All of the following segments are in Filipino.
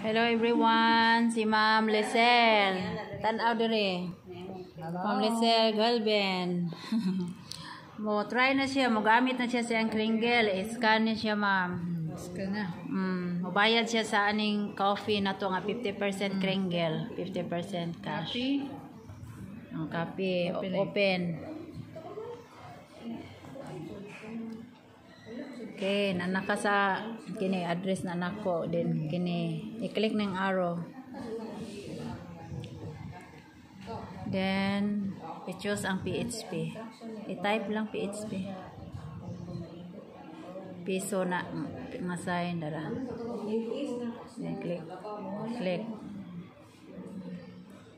Hello everyone, si Ma'am Lisel. Tanaw dire. Ma'am Lisel Galben. mo try na siya, mo gamit na siya siyang kringle. I-scan niya siya, ma'am. Ska na. Mm, mubayad siya sa aning coffee na to nga 50% kringle, 50% cash. Copy. Ang copy, Open Okay, nanaka sa kini address na nako din kini i-click ng arrow. Then i-choose ang PHP. I-type lang PHP. Piso na sign dara. Then click. Click.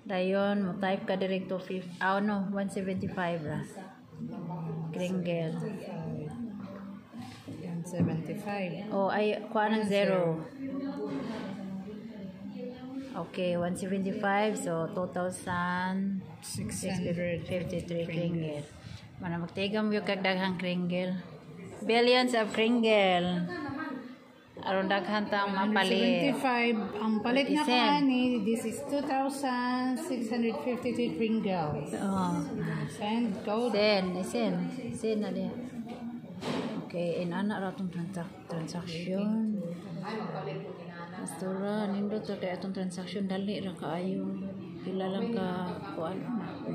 Dayon, mo type ka direct to 5, ah no, 175 ra. Kringle. 175. Oh, ay, kuha ng zero. Okay, 175. So, 2,653 kringle. Mana magtigam yung kagdaghang kringle. Billions of kringle. Aron daghan tang mapalit. 175. Ang palit na Isen. ko ni, this is 2,653 Pringles. Oh. Send code. Sen, sen, sen na diya. Okay, in ana ra tong transaction. Pastora, nindo to kay atong transaction dali ra kaayo. Pila lang ka kuan.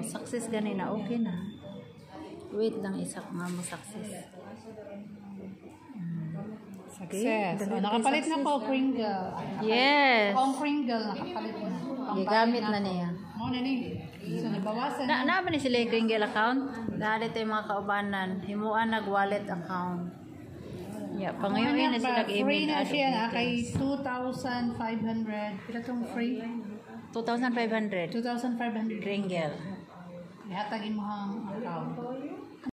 Success gani na okay na. Wait lang isa nga mo success. Success. Okay. Oh, nakapalit na ko Pringle. Yes. Ang Pringle nakapalit na. Gigamit na niya. Mo na ni. So nabawasan Na na ba ni sila yung Kringle account? Dali tayo mga kaubanan. Himuan nag wallet account. Yeah, pangayon na sila Free email na add siya na kay 2,500. Pila tong free? 2,500. 2,500. Kringle. Ihatagin mo ang account.